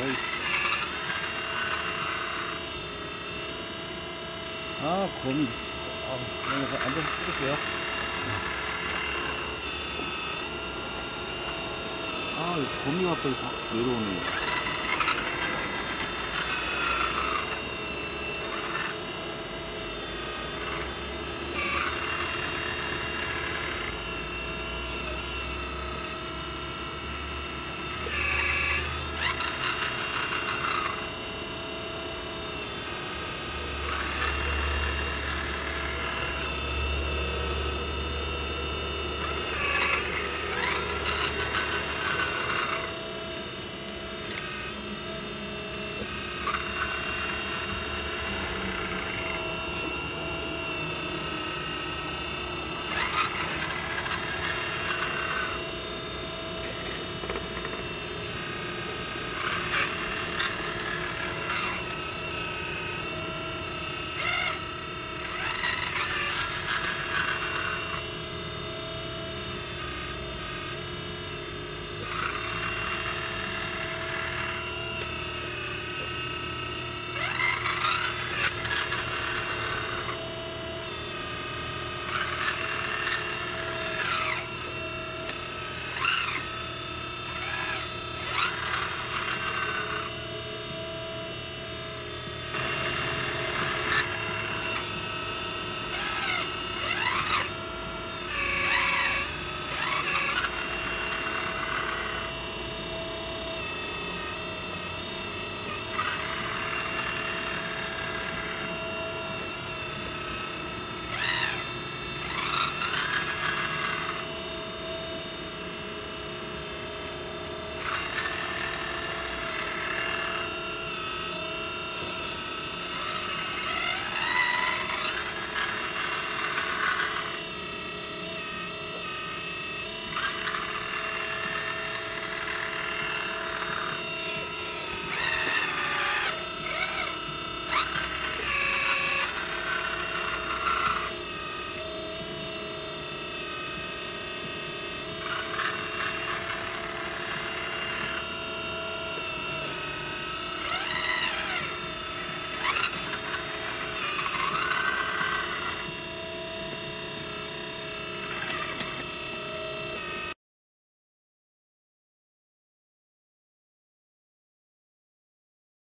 아이씨. 아, 거미. 씨. 아, 여기 앉아서 찍을게요. 아, 이 거미 앞에 내려오네.